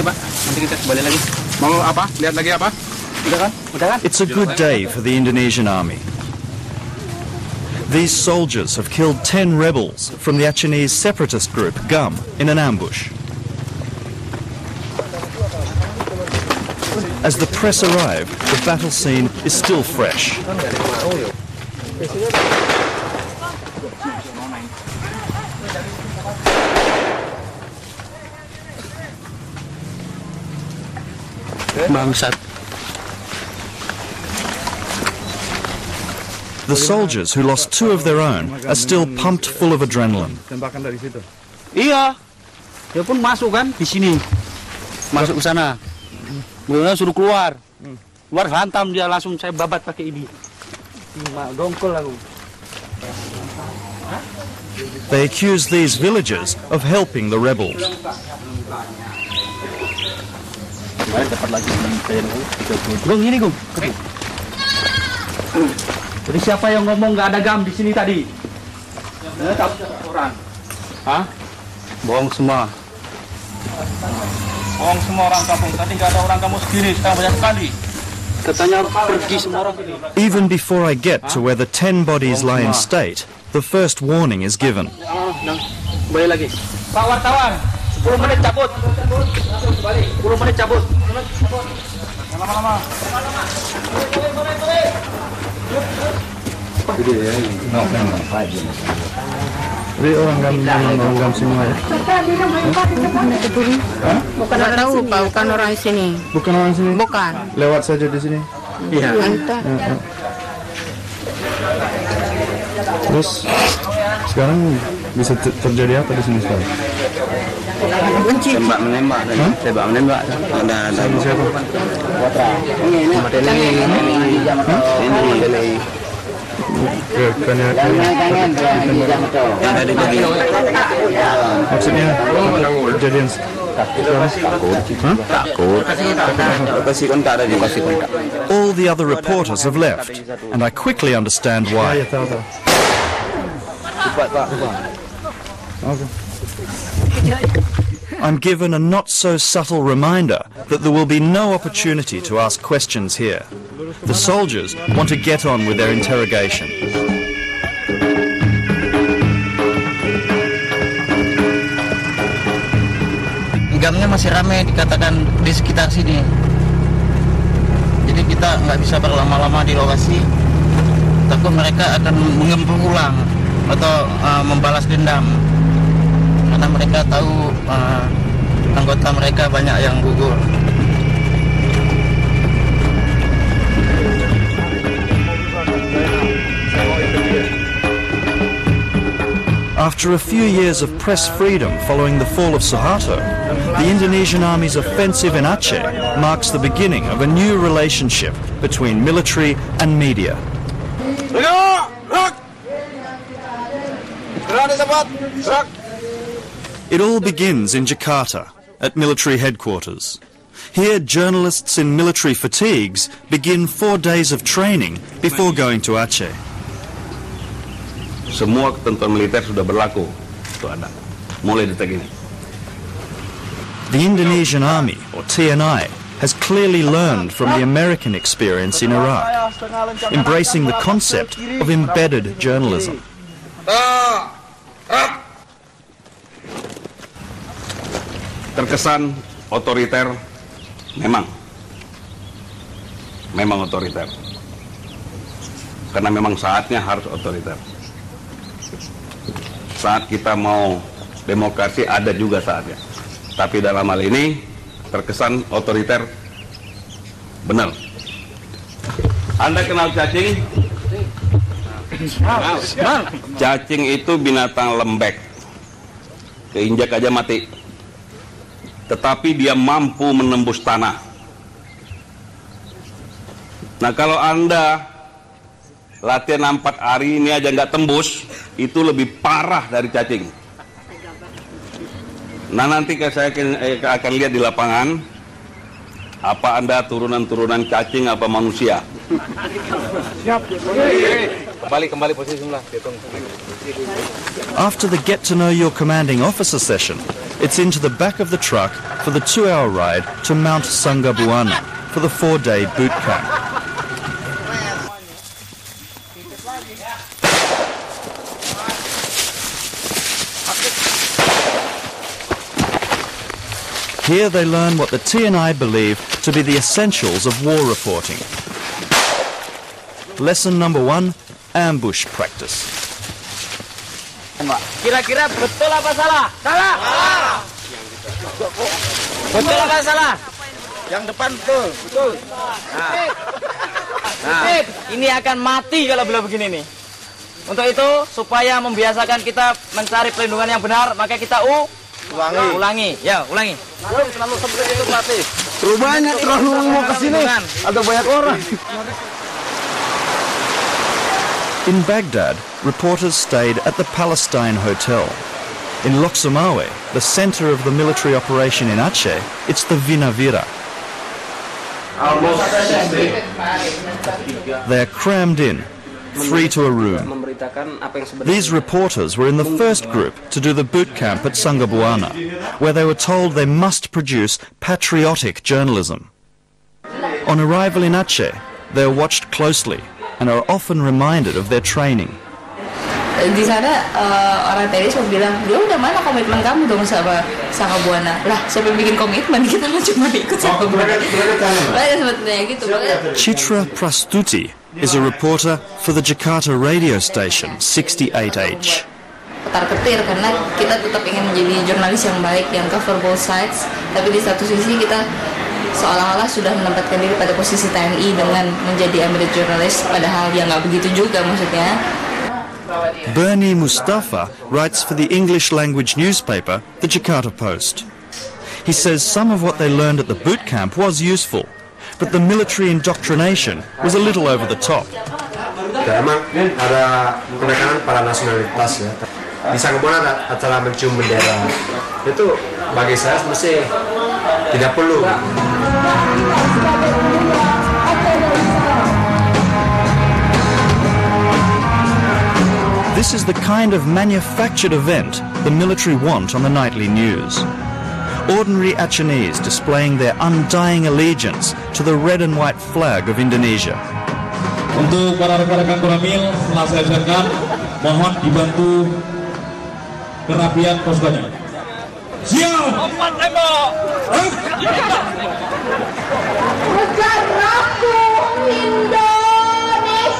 Pak, nanti kita kembali lagi. Mau apa? Lihat lagi apa? Udah kan? Udah kan? It's a good day for the Indonesian army. These soldiers have killed 10 rebels from the Acehnese separatist group GAM in an ambush. As the press arrive, the battle scene is still fresh. Bangsat. The soldiers who lost two of their own are still pumped full of adrenaline. Tembakan dari situ. Iya. Dia pun masuk kan di sini. Masuk ke sana. Kemudian suruh keluar. Keluar hantam dia langsung saya babat pakai ini. Cuma dongkol aku. They accuse these villagers of helping the rebels. Kemarin dapat lagi saya Gong ini Gong. Jadi siapa yang ngomong nggak ada gam di sini tadi? Tahu siapa orang? Hah? Bohong semua. Bohong semua orang kampung. Tadi nggak ada orang kamu sendiri, sekarang banyak sekali. Katanya pergi semua orang. Even before I get to where the 10 bodies lie in state, the first warning is given. Ah, nang, kembali lagi. Pak wartawan, 10 menit cabut. 10 menit cabut. Lama-lama. Jadi orang gam orang gam semua ya. Bukan orang tahu Pak, bukan orang sini. Bukan orang sini. Bukan. Lewat saja di sini. Iya. Entah. Terus sekarang bisa te- terjadi apa di sini sekarang? Benci. Tembak menembak tadi. Tembak menembak. Ada ada. Sama siapa? Ini ini kanya yang tadi pagi. maksudnya kejadian sekarang? Takut. Lokasi kontak tadi. Lokasi kontak. All the other reporters have left, and I quickly understand why. ya I'm given a not so subtle reminder that there will be no opportunity to ask questions here. The soldiers want to get on with their interrogation. Gamnya masih ramai dikatakan di sekitar sini. Jadi kita nggak bisa berlama-lama di lokasi. Takut mereka akan mengempur ulang atau uh, membalas dendam. Karena mereka tahu uh, anggota mereka banyak yang gugur. After a few years of press freedom following the fall of Suharto, the Indonesian army's offensive in Aceh marks the beginning of a new relationship between military and media. It all begins in Jakarta, at military headquarters. Here, journalists in military fatigues begin four days of training before going to Aceh. semua ketentuan militer sudah berlaku. Itu ada. Mulai detik ini. The Indonesian Army, or TNI, has clearly learned from the American experience in Iraq, embracing the concept of embedded journalism. Ah, Terkesan otoriter memang. Memang otoriter. Karena memang saatnya harus otoriter. Saat kita mau demokrasi ada juga saatnya. Tapi dalam hal ini terkesan otoriter benar. Anda kenal cacing? Cacing itu binatang lembek. Keinjak aja mati. Tetapi dia mampu menembus tanah. Nah kalau Anda latihan 4 hari ini aja nggak tembus, itu lebih parah dari cacing. Nah nanti saya akan, eh, akan lihat di lapangan, Apa Anda turunan-turunan cacing apa manusia? After the get to know your commanding officer session, it's into the back of the truck for the two hour ride to Mount Sanggabuana for the four day boot camp. Here they learn what the TNI believe to be the essentials of war reporting. Lesson number one ambush practice. Kira-kira betul apa salah? Salah. Betul apa salah? Yang depan betul, betul. Nah, ini akan mati kalau belum begini nih. Untuk itu, supaya membiasakan kita mencari perlindungan yang benar, maka kita u Ulangi. ulangi. Ya, ulangi. Selalu seperti itu pelatih. Terlalu banyak, terlalu mau ke sini. Ada banyak orang. In Baghdad, reporters stayed at the Palestine Hotel. In Lhokseumawe, the center of the military operation in Aceh, it's the Vinavira. They're crammed in, three to a room. These reporters were in the first group to do the boot camp at Sanggabuana, where they were told they must produce patriotic journalism. On arrival in Aceh, they are watched closely and are often reminded of their training. Di sana eh, orang tenis mau bilang, dia udah mana komitmen kamu dong sama sama Buana? Lah, siapa yang bikin komitmen? Kita mah cuma ikut sama Buana. Mereka sebetulnya gitu. Makanya Citra Prastuti is a reporter for the Jakarta radio station 68H. ketar ketir karena kita tetap ingin menjadi jurnalis yang baik yang cover both sides tapi di satu sisi kita seolah-olah sudah menempatkan diri pada posisi TNI dengan menjadi embedded journalist padahal ya nggak begitu juga maksudnya Bernie Mustafa writes for the English language newspaper, the Jakarta Post. He says some of what they learned at the boot camp was useful, but the military indoctrination was a little over the top. Ya, emang ada penekanan pada nasionalitas ya. Di Sanggabona ada acara mencium bendera. Itu bagi saya mesti tidak perlu. This is the kind of manufactured event the military want on the nightly news. Ordinary Acehnese displaying their undying allegiance to the red and white flag of Indonesia. Untuk para rekan-rekan Koramil, setelah saya siapkan, mohon dibantu kerapian poskonya. Siap! Negaraku Indonesia.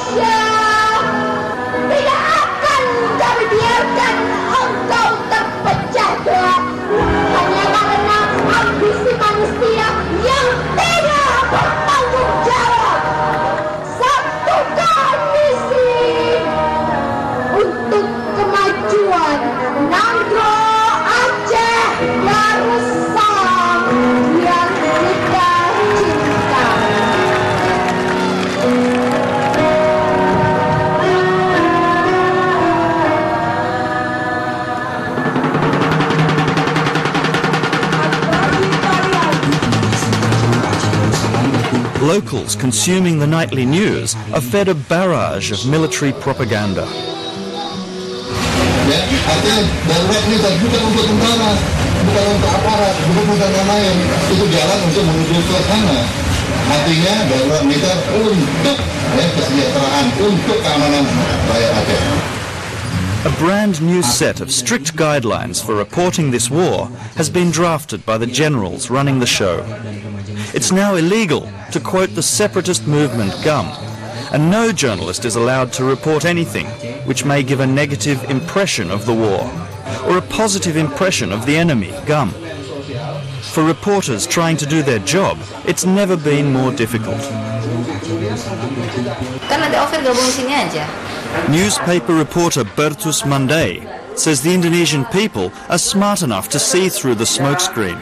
Tidak akan kami biarkan engkau terpecah belah. Hanya karena ambisi manusia yang tidak bertanggung jawab. Satukan misi untuk kemajuan Nangro Locals consuming the nightly news are fed a barrage of military propaganda. Ya, artinya darurat militer untuk ya, kesejahteraan, untuk keamanan rakyat Aceh. A brand new set of strict guidelines for reporting this war has been drafted by the generals running the show. It's now illegal to quote the separatist movement GAM, and no journalist is allowed to report anything which may give a negative impression of the war or a positive impression of the enemy, GAM. For reporters trying to do their job, it's never been more difficult. kan nanti Ofer gabung sini aja Newspaper reporter Bertus Mandai says the Indonesian people are smart enough to see through the smokescreen.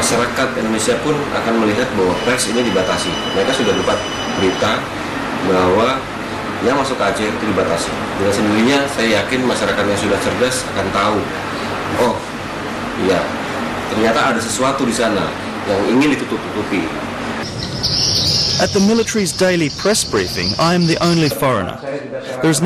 masyarakat Indonesia pun akan melihat bahwa pers ini dibatasi. Mereka sudah dapat berita bahwa yang masuk ke Aceh itu dibatasi. Dengan sendirinya saya yakin masyarakat yang sudah cerdas akan tahu, oh iya ternyata ada sesuatu di sana yang ingin ditutup-tutupi. At the military's daily press briefing, I am the only foreigner. There is